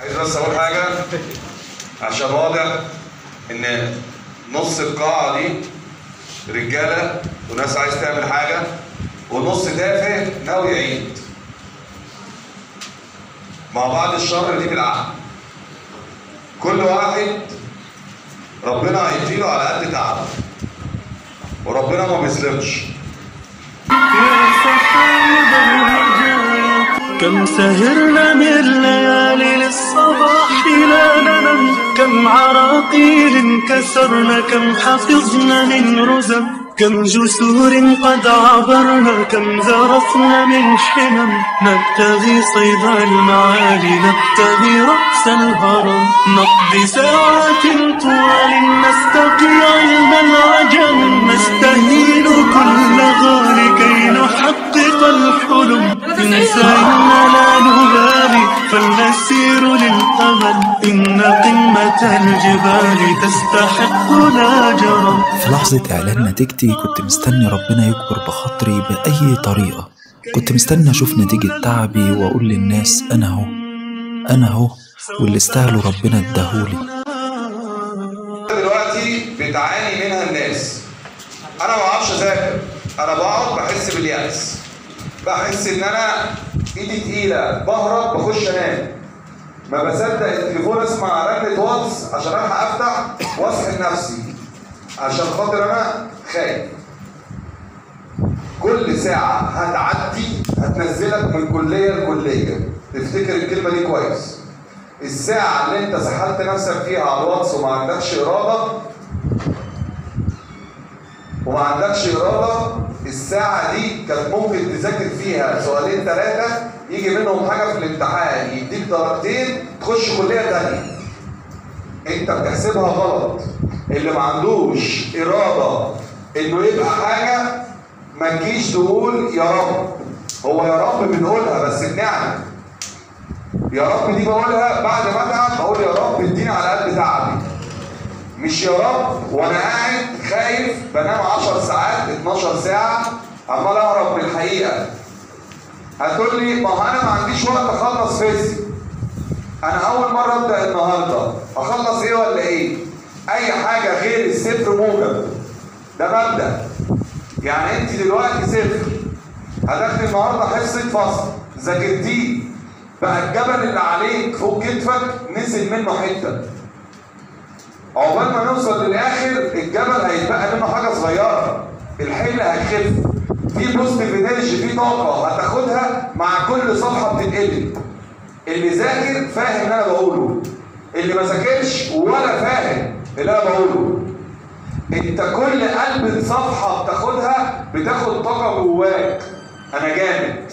عايز بس أقول حاجة عشان واضح إن نص القاعة دي رجالة وناس عايز تعمل حاجة ونص تافه ناوي يعيد. مع بعض الشر دي بالعقل. كل واحد ربنا هيديله على قد تعبه وربنا ما بيظلمش. كم سهرنا من الليالي للصباح لا ننم كم عراقيل كسرنا كم حفظنا من رزم كم جسور قد عبرنا كم ذرفنا من حمم نبتغي صيد المعالي نبتغي رأس الهرم. نقضي ساعات طوال نستقي علم العجم. نستهين كل غالي كي نحقق الحلم. نبالي فلنسير للأمل إن قمة الجبال تستحق لا جرم في لحظة إعلان نتيجتي كنت مستني ربنا يكبر بخاطري بأي طريقة. كنت مستني أشوف نتيجة تعبي وأقول للناس أنا أهو أنا أهو واللي استاهله ربنا اداهولي. دلوقتي بتعاني منها الناس. أنا ما بعرفش أذاكر أنا بقعد بحس باليأس. بحس إن أنا ايدي تقيلة بهرب بخش انام ما بصدق التليفون اسمع رنة واتس عشان ألحق أفتح وأسحب نفسي. عشان خاطر أنا خايف. كل ساعة هتعدي هتنزلك من كلية لكلية. تفتكر الكلمة دي كويس. الساعة اللي أنت سحلت نفسك فيها على الواتس وما عندكش إرادة وما عندكش إرادة الساعة دي كانت ممكن سؤالين ثلاثة يجي منهم حاجة في الامتحان يديك درجتين تخش كلية تانية. انت بتحسبها غلط. اللي ما عندوش إرادة إنه يبقى حاجة ما تجيش تقول يا رب. هو يا رب بنقولها بس بنعمة يا رب دي بقولها بعد ما اتعب بقول يا رب اديني على قد تعبي. مش يا رب وأنا قاعد خايف بنام 10 ساعات 12 ساعة عمال اهرب من الحقيقة. هتقول لي ما هو أنا ما عنديش وقت أخلص فيزياء. أنا أول مرة أبدأ النهارده. أخلص إيه ولا إيه؟ أي حاجة غير الصفر موجب. ده مبدأ. يعني أنت دلوقتي صفر. هتاخدي النهارده حصة فصل. ذاكرتيه. بقى الجبل اللي عليك فوق كتفك نزل منه حتة. عقبال ما نوصل للآخر الجبل هيتبقى منه حاجة صغيرة. الحمل هيخف في positive energy في طاقة هتاخدها مع كل صفحة بتتقلب. اللي ذاكر فاهم اللي أنا بقوله. اللي ما ذاكرش ولا فاهم اللي أنا بقوله. أنت كل قلب صفحة بتاخدها بتاخد طاقة جواك. أنا جامد.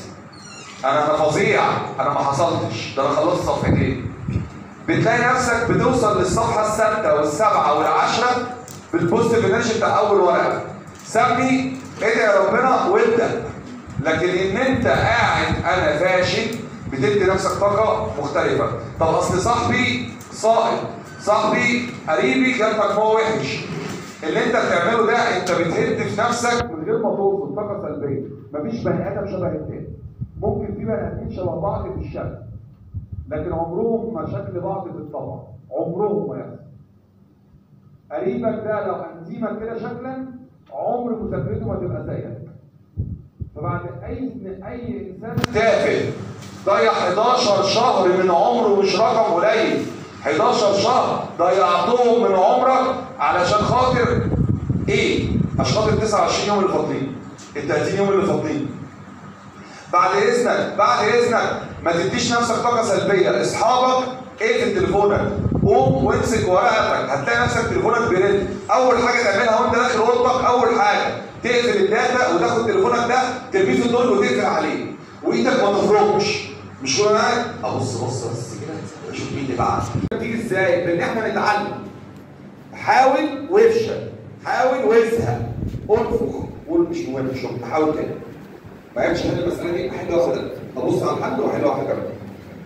أنا أنا فظيع. أنا ما حصلتش. ده أنا خلصت صفحتين. بتلاقي نفسك بتوصل للصفحة السادسة والسابعة والعاشرة بال positive energy بتاع أول ورقة. سمي ادعي يا ربنا؟ وابدأ. لكن إن أنت قاعد أنا فاشل بتدي نفسك طاقة مختلفة. طب أصل صاحبي صائم. صاحبي قريبي جنبك هو وحش. اللي أنت بتعمله ده أنت بتهد في نفسك من غير ما توصل طاقة سلبية. مفيش بني آدم شبه التاني. ممكن في بني آدمين شبه بعض في الشكل. لكن عمرهم ما شكل بعض في الطبع. عمرهم ما يحصل. قريبك ده لو انزيمك كده شكلا عمر مذاكرته ما تبقى زيك فبعد أي أي انسان تافه. ضيع 11 شهر من عمره مش رقم قليل. 11 شهر ضيعتهم من عمرك علشان خاطر إيه؟ عشان خاطر 29 يوم اللي فاضلين. ال 30 يوم اللي فاضلين. بعد اذنك بعد إذنك ما تديش نفسك طاقة سلبية. أصحابك اقفل تليفونك. قوم وامسك ورقتك. هتلاقي نفسك تليفونك بيرن. أول حاجة تعملها وأنت داخل أوضتك أول حاجة تقفل ال data وتاخد تليفونك ده ترميه في الدولاب وتقفل عليه. وإيدك ما تفرقش. مش كل قاعد أبص بص بس كده أشوف مين اللي بعد بتيجي إزاي؟ بإن إحنا نتعلم. حاول وافشل. حاول وازهق. أنفخ. قول مش مهم مش مهم. حاول كده. ما يمشي حل المسألة دي. احل واحدة. أبص على الحل واحل واحدة كمان.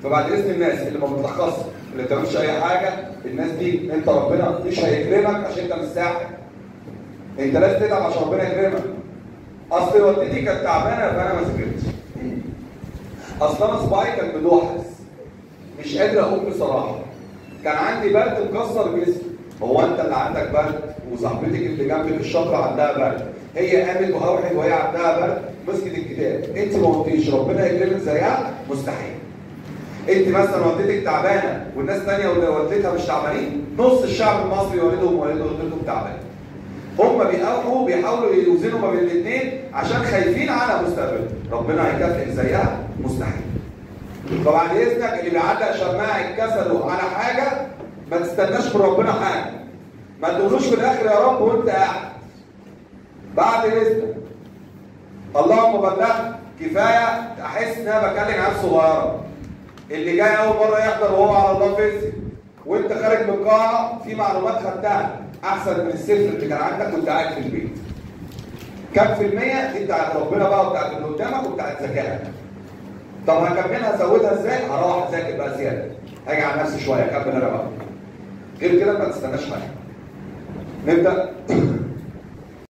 فبعد إذن الناس اللي ما بتلخصش ما بتعملش اي حاجة الناس دي انت ربنا مش هيكرمك عشان انت مستحق انت لازم تتعب عشان ربنا يكرمك. اصل والدتي كانت تعبانة فأنا ما ذاكرتش. اصل أنا صباعي كان ملوحس مش قادر أقوم بصراحة. كان عندي برد مكسر جسمي. هو أنت اللي عندك برد؟ وصاحبتك اللي جنبك الشاطره عندها برد. هي قامت وروحت وهي عندها برد. مسكت الكتاب. انت ما قلتيش ربنا يكرمك زيها؟ مستحيل. انت مثلا والدتك تعبانة والناس الثانية والدتها مش تعبانين نص الشعب المصري والدهم والدتهم تعبانين هم بيقاوموا بيحاولوا يوزنوا ما بين الاثنين عشان خايفين على مستقبلهم ربنا هيكافئك زيها مستحيل. طبعا إذنك اللي بيعلق شماعة كسله على حاجة ما تستناش من ربنا حاجة. ما تقولوش في الآخر يا رب وأنت قاعد. بعد إذنك اللهم بلغت كفاية أحس إن أنا بكلم عيال صغيرة. اللي جاي أول مرة يحضر وهو على الله فيزياء وأنت خارج من القاعه في معلومات خدتها أحسن من الصفر اللي كان عندك وأنت قاعد في البيت. كم في المية؟ دي بتاعت ربنا بقى وبتاعت اللي قدامك وبتاعت ذكائك طب هكملها أزودها إزاي؟ هروح أذاكر بقى زيادة. هاجي على نفسي شوية أكمل أنا بقى. غير كده ما تستناش حاجة. نبدأ.